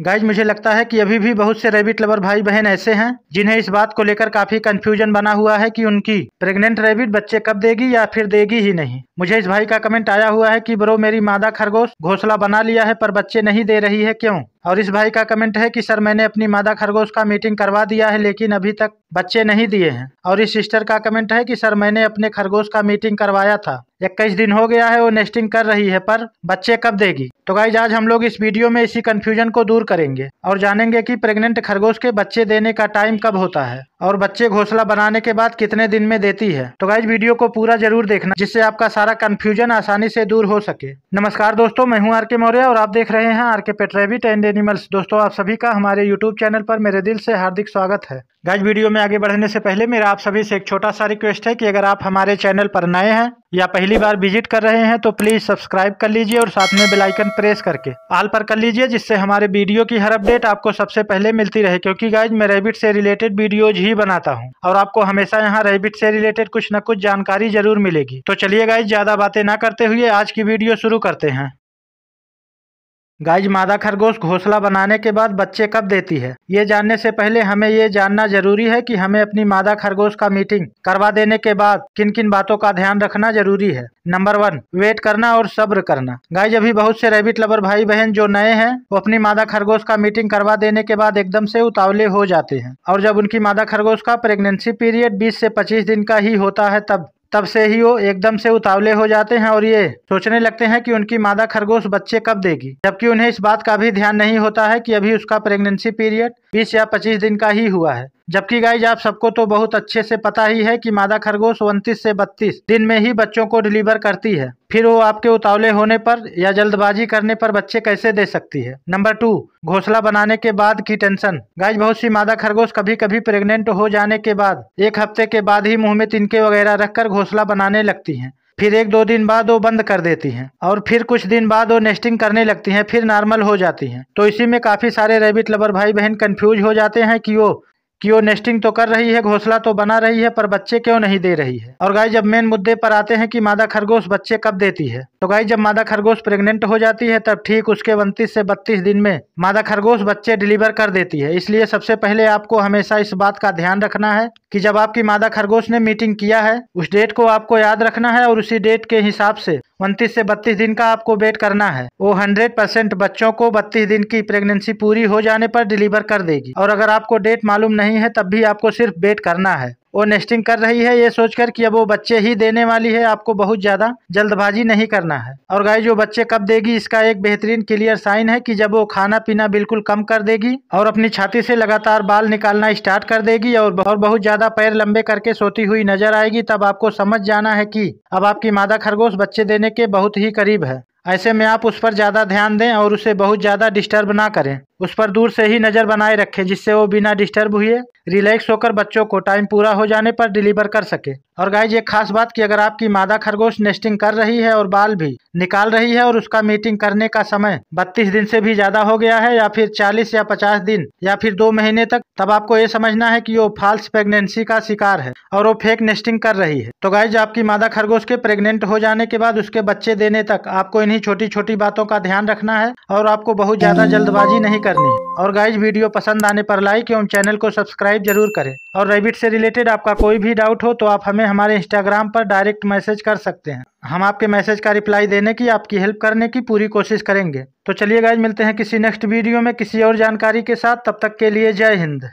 Guys मुझे लगता है कि अभी भी बहुत से रेबिट लवर भाई बहन ऐसे हैं, जिन्हें इस बात को लेकर काफ़ी कंफ्यूजन बना हुआ है कि उनकी प्रेग्नेंट रेबिट बच्चे कब देगी या फिर देगी ही नहीं। मुझे इस भाई का कमेंट आया हुआ है कि ब्रो मेरी मादा खरगोश घोसला बना लिया है, पर बच्चे नहीं दे रही है, क्यों? और इस भाई का कमेंट है कि, सर, मैंने अपनी मादा खरगोश का मीटिंग करवा दिया है, लेकिन अभी तक बच्चे नहीं दिए हैं। और इस सिस्टर का कमेंट है कि, सर, मैंने अपने खरगोश का मीटिंग करवाया था। इक्कीस दिन हो गया है, वो नेस्टिंग कर रही है, पर बच्चे कब देगी? तो गाइज़ आज हम लोग इस वीडियो में इसी कन्फ्यूज़न को दूर करेंगे और जानेंगे की प्रेगनेंट खरगोश के बच्चे देने का टाइम कब होता है। और बच्चे घोसला बनाने के बाद कितने दिन में देती है। तो गाइज़ वीडियो को पूरा ज़रूर देखना, जिससे आपका सारा कंफ्यूजन आसानी से दूर हो सके। नमस्कार दोस्तों, मैं हूँ आरके मौर्य और आप देख रहे हैं आरके पेट्रेविट एंड एनिमल्स दोस्तों, आप सभी का हमारे यूट्यूब चैनल पर मेरे दिल से हार्दिक स्वागत है। गाइज़ वीडियो में आगे बढ़ने से पहले मेरा आप सभी से एक छोटा सा रिक्वेस्ट है की अगर आप हमारे चैनल पर नए हैं या पहली बार विज़िट कर रहे हैं तो प्लीज़ सब्सक्राइब कर लीजिए और साथ में बेल आइकन प्रेस करके आल पर कर लीजिए, जिससे हमारे वीडियो की हर अपडेट आपको सबसे पहले मिलती रहे। क्योंकि गाइज़ मैं रेबिट से रिलेटेड वीडियोज़ ही बनाता हूँ और आपको हमेशा यहाँ रेबिट से रिलेटेड कुछ न कुछ जानकारी ज़रूर मिलेगी। तो चलिए गाइज़ ज़्यादा बातें ना करते हुए आज की वीडियो शुरू करते हैं। गाइज़, मादा खरगोश घोंसला बनाने के बाद बच्चे कब देती है? ये जानने से पहले हमें ये जानना ज़रूरी है कि हमें अपनी मादा खरगोश का मीटिंग करवा देने के बाद किन किन बातों का ध्यान रखना ज़रूरी है। नंबर वन वेट करना और सब्र करना। गाइज़, अभी बहुत से रेबिट लवर भाई बहन जो नए हैं, वो अपनी मादा खरगोश का मीटिंग करवा देने के बाद एकदम से उतावले हो जाते हैं। और जब उनकी मादा खरगोश का प्रेगनेंसी पीरियड बीस से पच्चीस दिन का ही होता है, तब तब से ही वो एकदम से उतावले हो जाते हैं और ये सोचने लगते हैं कि उनकी मादा खरगोश बच्चे कब देगी। जबकि उन्हें इस बात का भी ध्यान नहीं होता है कि अभी उसका प्रेगनेंसी पीरियड 20 या 25 दिन का ही हुआ है। जबकि गाइज़ आप सबको तो बहुत अच्छे से पता ही है कि मादा खरगोश उनतीस से बत्तीस दिन में ही बच्चों को डिलीवर करती है। फिर वो आपके उतावले होने पर या जल्दबाजी करने पर बच्चे कैसे दे सकती है? नंबर टू घोसला बनाने के बाद की टेंशन गाइज़ बहुत सी मादा खरगोश कभी कभी प्रेग्नेंट हो जाने के बाद, एक हफ़्ते के बाद ही मुँह में तिनके वगैरह रखकर घोसला बनाने लगती हैं। फिर एक दो दिन बाद वो बंद कर देती हैं और फिर कुछ दिन बाद वो नेस्टिंग करने लगती हैं, फिर नॉर्मल हो जाती हैं। तो इसी में काफ़ी सारे रेबिट लवर भाई बहन कंफ्यूज हो जाते हैं कि वो कि वो नेस्टिंग तो कर रही है, घोसला तो बना रही है, पर बच्चे क्यों नहीं दे रही है? और गाय जब मेन मुद्दे पर आते हैं कि मादा खरगोश बच्चे कब देती है तो गाय जब मादा खरगोश प्रेग्नेंट हो जाती है, तब ठीक उसके उनतीस से बत्तीस दिन में मादा खरगोश बच्चे डिलीवर कर देती है। इसलिए सबसे पहले आपको हमेशा इस बात का ध्यान रखना है कि जब आपकी मादा खरगोश ने मीटिंग किया है, उस डेट को आपको याद रखना है और उसी डेट के हिसाब से उनतीस से बत्तीस दिन का आपको वेट करना है। वो हंड्रेड परसेंट बच्चों को बत्तीस दिन की प्रेगनेंसी पूरी हो जाने पर डिलीवर कर देगी। और अगर आपको डेट मालूम नहीं है, तब भी आपको सिर्फ़ वेट करना है। वो नेस्टिंग कर रही है ये सोचकर कि अब वो बच्चे ही देने वाली है आपको बहुत ज़्यादा जल्दबाजी नहीं करना है। और गाय जो बच्चे कब देगी इसका एक बेहतरीन क्लियर साइन है कि जब वो खाना पीना बिल्कुल कम कर देगी और अपनी छाती से लगातार बाल निकालना स्टार्ट कर देगी और, बहुत ज़्यादा पैर लंबे करके सोती हुई नज़र आएगी तब आपको समझ जाना है कि अब आपकी मादा खरगोश बच्चे देने के बहुत ही करीब है। ऐसे में आप उस पर ज़्यादा ध्यान दें और उसे बहुत ज़्यादा डिस्टर्ब ना करें। उस पर दूर से ही नज़र बनाए रखें, जिससे वो बिना डिस्टर्ब हुए रिलैक्स होकर बच्चों को टाइम पूरा हो जाने पर डिलीवर कर सके। और गाइज़ एक खास बात कि अगर आपकी मादा खरगोश नेस्टिंग कर रही है और बाल भी निकाल रही है और उसका मीटिंग करने का समय बत्तीस दिन से भी ज़्यादा हो गया है या फिर चालीस या पचास दिन या फिर दो महीने तक, तब आपको ये समझना है कि वो फाल्स प्रेगनेंसी का शिकार है और वो फेक नेस्टिंग कर रही है। तो गाइज़ आपकी मादा खरगोश के प्रेग्नेंट हो जाने के बाद उसके बच्चे देने तक आपको इन्हीं छोटी छोटी बातों का ध्यान रखना है और आपको बहुत ज़्यादा जल्दबाजी नहीं करनी। है और गाइज़ वीडियो पसंद आने पर लाइक एवं चैनल को सब्सक्राइब ज़रूर करें। और रेबिट से रिलेटेड आपका कोई भी डाउट हो तो आप हमें हमारे इंस्टाग्राम पर डायरेक्ट मैसेज कर सकते हैं। हम आपके मैसेज का रिप्लाई देने की, आपकी हेल्प करने की पूरी कोशिश करेंगे। तो चलिए गाइज़ मिलते हैं किसी नेक्स्ट वीडियो में किसी और जानकारी के साथ। तब तक के लिए जय हिंद।